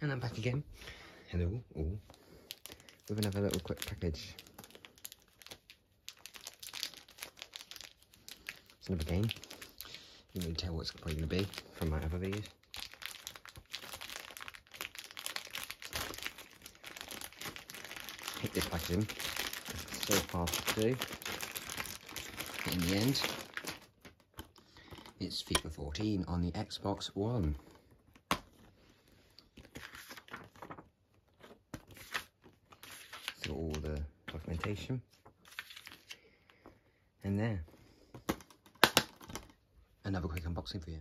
And I'm back again. Hello, all. With another little quick package. It's another game. You can tell what it's probably going to be from my other videos. Hit this packaging. It's so fast to do. In the end, it's FIFA 14 on the Xbox One. So all the documentation. And there. Another quick unboxing for you.